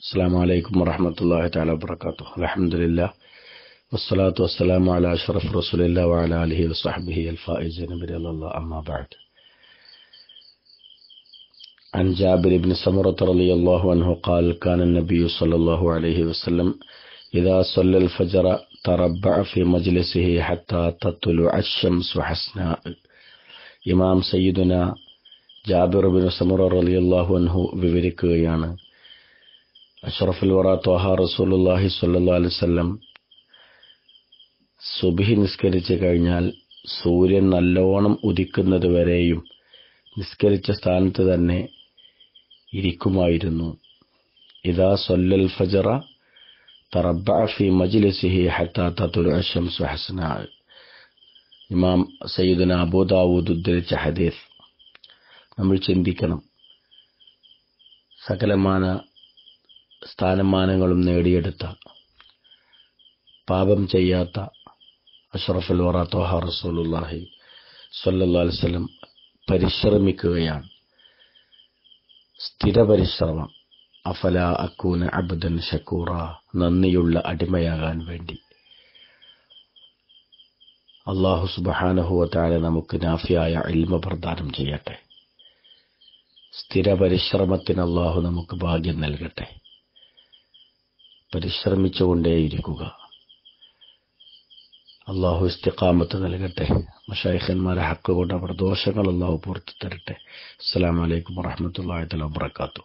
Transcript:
السلام عليكم ورحمة الله تعالى وبركاته الحمد لله والصلاة والسلام على أشرف رسول الله وعلى آله وصحبه الفائزين برضا الله أما بعد عن جابر بن سمرة رضي الله عنه قال كان النبي صلى الله عليه وسلم إذا صلى الفجر تربع في مجلسه حتى تطلع الشمس حسناء ഇമാം സയ്യിദുന ജാബിർ ബിൻ സമുറ റളിയല്ലാഹു അൻഹു വിവരിക്കുകയാണ് അഷ്റഫുൽ വറ ത്വഹ റസൂലുള്ളാഹി സ്വല്ലല്ലാഹു അലൈഹി സുബിഹി നിസ്കരിച്ച് കഴിഞ്ഞാൽ സൂര്യൻ നല്ലോണം ഉദിക്കുന്നത് വരെയും നിസ്കരിച്ച സ്ഥാനത്ത് തന്നെ ഇരിക്കുമായിരുന്നു. ഇതാ സൊല്ലൽ ഫജറ തറബാഫി മജിലിസിഹി മജ്ലിസിഹി ഹത്താ തത്ലുഅ ശംസു ഹസ്നാ ഇമാം സയ്യിദുന അബൂദാവൂദ് ഉദ്ധരിച്ച ഹദീസ് നമ്മൾ ചിന്തിക്കണം. സകലമാന സ്ഥാനമാനങ്ങളും നേടിയെടുത്ത പാപം ചെയ്യാത്ത അഷ്റഫുൽ വറ റസൂലുല്ലാഹി വസല്ലം പരിശ്രമിക്കുകയാണ്. സ്ഥിരപരിശ്രമം. അഫല അക്കൂന അബ്ദൻ ഷക്കൂറ നന്ദിയുള്ള അടിമയാകാൻ വേണ്ടി. അള്ളാഹു സുബഹാനഹുവത്തായ നമുക്ക് നാഫിയായ ഇൽമ പ്രദാനം ചെയ്യട്ടെ. സ്ഥിരപരിശ്രമത്തിന് അള്ളാഹു നമുക്ക് ഭാഗ്യം നൽകട്ടെ. പരിശ്രമിച്ചുകൊണ്ടേയിരിക്കുക. അള്ളാഹു ഇസ്തിഖാമത്ത് നൽകട്ടെ. മഷായിഖന്മാരെ ഹക്ക് കൊണ്ട് അവരുടെ ദോഷങ്ങൾ അള്ളാഹു പുറത്തു തരട്ടെ അസ്സാം വലൈക്കും വാഹമത്തല്ലാ വാബർക്കാത്തു